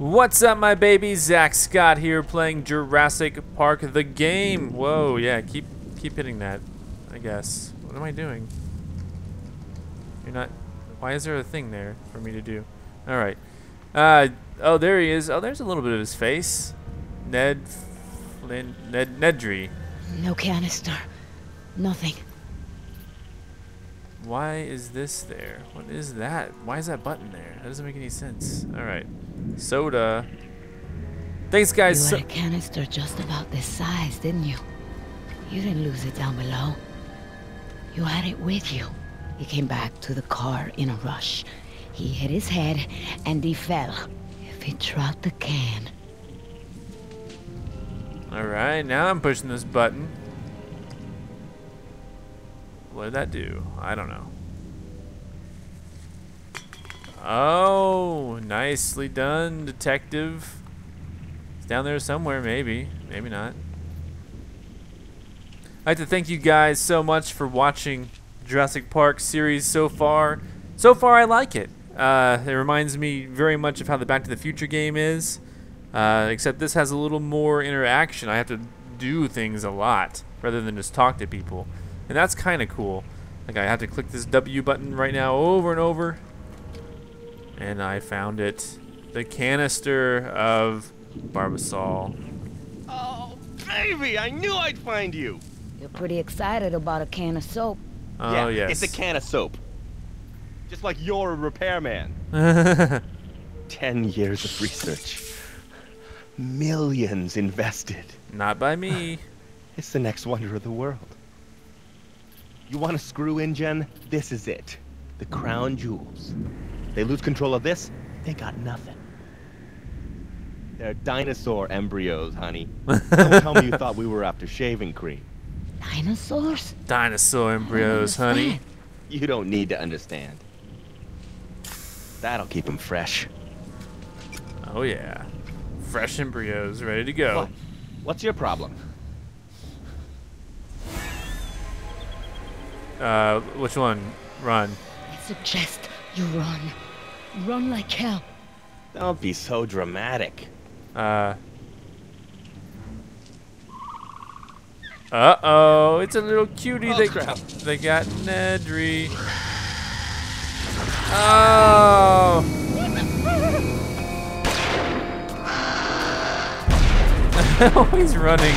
What's up, my baby? Zack Scott here, playing Jurassic Park the game. Whoa, yeah, keep keep hitting that. I guess. What am I doing? You're not. Why is there a thing there for me to do? All right. Uh oh, there he is. Oh, there's a little bit of his face. Ned Flynn Ned Nedry. No canister. Nothing. Why is this there? What is that? Why is that button there? That doesn't make any sense. All right. Soda. Thanks, guys. You had a canister just about this size, didn't you? You didn't lose it down below. You had it with you. He came back to the car in a rush. He hit his head and he fell. If he dropped the can. Alright, now I'm pushing this button. What did that do? I don't know. Oh, nicely done, detective. It's down there somewhere, maybe. Maybe not. I'd like to thank you guys so much for watching Jurassic Park series so far. So far, I like it. Uh, it reminds me very much of how the Back to the Future game is, uh, except this has a little more interaction. I have to do things a lot rather than just talk to people, and that's kind of cool. Like I have to click this W button right now over and over, and I found it. The canister of Barbasol. Oh, baby, I knew I'd find you. You're pretty excited about a can of soap. Oh yeah, yes. it's a can of soap. Just like you're a repairman. Ten years of research. Millions invested. Not by me. It's the next wonder of the world. You want a screw in, Jen? This is it. The crown jewels. They lose control of this, they got nothing. They're dinosaur embryos, honey. Don't tell me you thought we were after shaving cream. Dinosaurs? Dinosaur embryos, honey. You don't need to understand. That'll keep them fresh. Oh yeah. Fresh embryos, ready to go. What? What's your problem? Uh, which one? Run. I suggest you run. Run like hell. Don't be so dramatic. Uh. Uh oh, it's a little cutie Oh, they crap. they got Nedry. Oh. oh, he's running.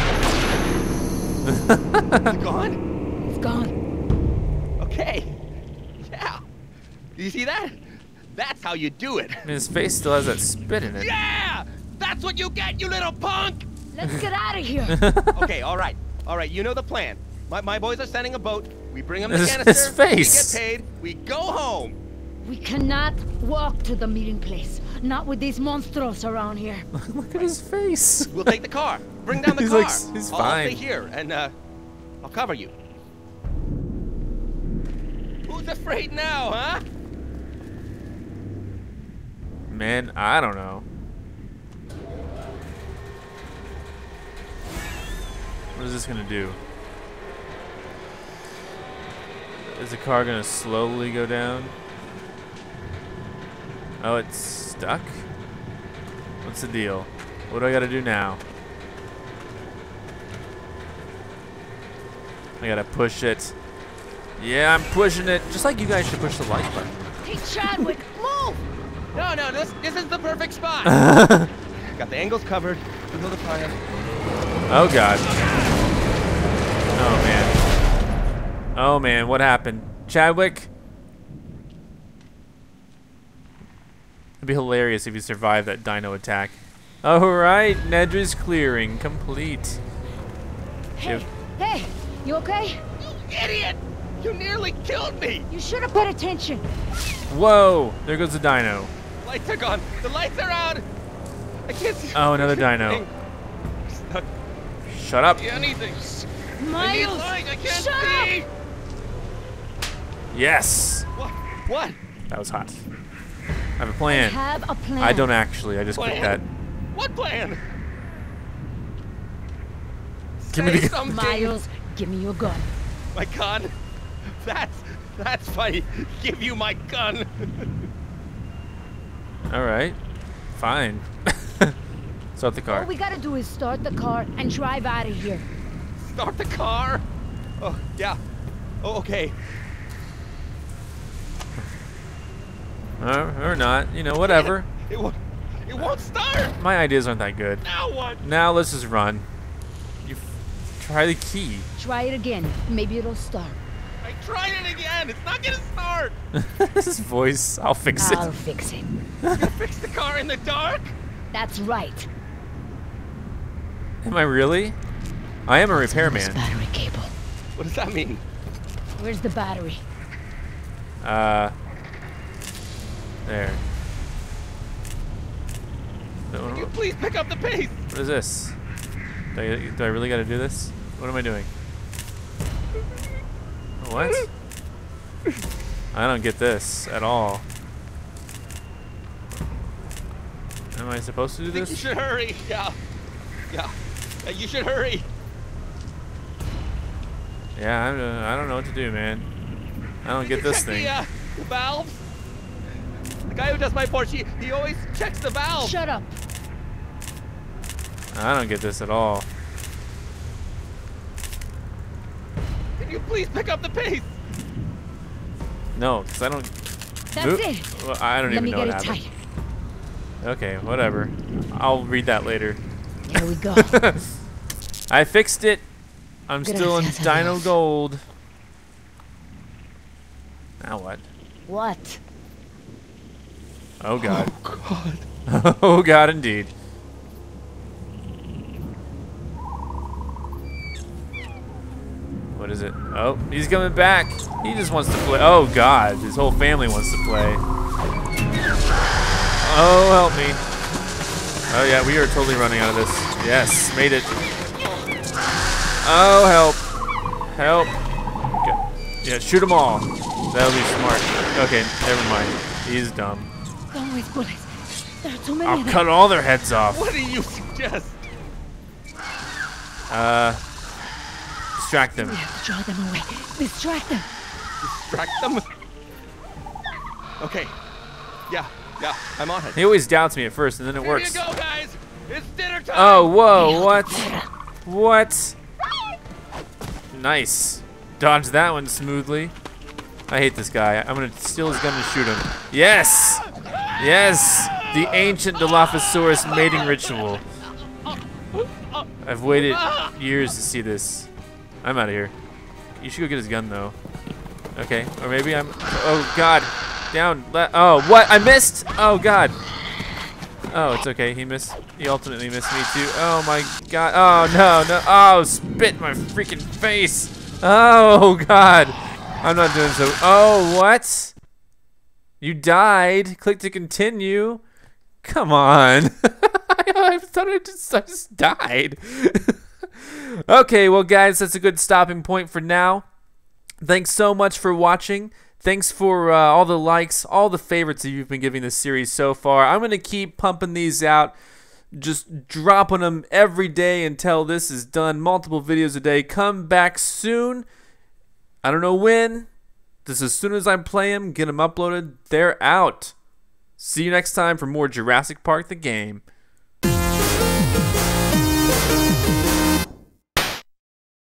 Is it gone? It's gone. Okay. Yeah. Do you see that? That's how you do it. I mean, his face still has that spit in it. Yeah! That's what you get, you little punk! Let's get out of here. okay, all right. All right, you know the plan. My, my boys are sending a boat. We bring them the His- canister. his face. We get paid. We go home. we cannot walk to the meeting place. Not with these monsters around here. Look at his face. We'll take the car. Bring down the He's car. like s- he's I'll, I'll fine. stay here, and uh, I'll cover you. Who's afraid now, huh? Man, I don't know. What is this gonna do? Is the car gonna slowly go down? Oh, it's stuck? What's the deal? What do I gotta do now? I gotta push it. Yeah, I'm pushing it. Just like you guys should push the like button. Hey, Chadwick, move! No, no, this this is the perfect spot. Got the angles covered. You know the plan. Oh god. Oh man. Oh man, what happened? Chadwick? It'd be hilarious if you survived that dino attack. Alright, Nedra's clearing complete. Hey, If- hey, you okay? Idiot! You nearly killed me. You should have paid attention. Whoa! There goes the dino. Lights are gone. The lights are out. I can't see. Oh, another dino. Shut up. See anything? I need Miles, light. I can't shut see. up! Yes! What? What? That was hot. I have a plan. Have a plan. I don't actually, I just clicked that. What plan? Give me Say the- something. Miles, give me your gun. My gun. That's that's funny. Give you my gun. Alright. Fine. Start the car. All we gotta do is start the car and drive out of here. Start the car? Oh, yeah. Oh, okay. Or, or not. You know, whatever. It won't, it won't start! My ideas aren't that good. Now what? Now let's just run. You f- try the key. Try it again. Maybe it'll start. I tried it again! It's not gonna start! His voice. I'll fix it. I'll it. fix it. You fix the car in the dark? That's right. Am I really? I am a This repairman. battery cable. What does that mean? Where's the battery? Uh. There. Can you please pick up the pace? What is this? Do I, do I really gotta do this? What am I doing? What? I don't get this at all. Am I supposed to do I think you this? should hurry. Yeah. Yeah. Yeah, you should hurry. Yeah, I, uh, I don't know what to do, man. I don't get You this check thing. The, uh, the valves. The guy who does my Porsche, he, he always checks the valves. Shut up. I don't get this at all. You please pick up the pace? No, because I don't. That's Oop. it. Well, I don't Let even know get what it happened. tight. Okay, whatever. I'll read that later. There we go. I fixed it. I'm still in Dino Dios. Gold. Now what? what? Oh god. Oh God. oh god, indeed. Is it? Oh, he's coming back. He just wants to play. Oh god, his whole family wants to play. Oh, help me. Oh yeah, we are totally running out of this. Yes, made it. Oh, help. Help. Okay. Yeah, shoot them all. That'll be smart. Okay, never mind. He's dumb. Don't waste bullets. There are too many I'll cut all their heads off. What do you suggest? Uh, distract them. We have to draw them away. Distract them. Distract them? Okay. Yeah, yeah, I'm on it. He always doubts me at first, and then it Here works. you go, guys. It's dinner time. Oh, whoa, what? What? Nice. Dodge that one smoothly. I hate this guy. I'm gonna steal his gun and shoot him. Yes! Yes! The ancient Dilophosaurus mating ritual. I've waited years to see this. I'm out of here. You should go get his gun, though. Okay, or maybe I'm... Oh, God. Down. Oh, what? I missed! Oh, God. Oh, it's okay. He missed. He ultimately missed me too. Oh my god. Oh no, no. Oh, spit my freaking face. Oh god. I'm not doing so. Oh, what? You died. Click to continue. Come on. I thought I just, I just died. okay, well, guys, that's a good stopping point for now. Thanks so much for watching. Thanks for uh, all the likes, all the favorites that you've been giving this series so far. I'm going to keep pumping these out, just dropping them every day until this is done. Multiple videos a day. Come back soon. I don't know when. Just as soon as I play them, get them uploaded, they're out. See you next time for more Jurassic Park the game.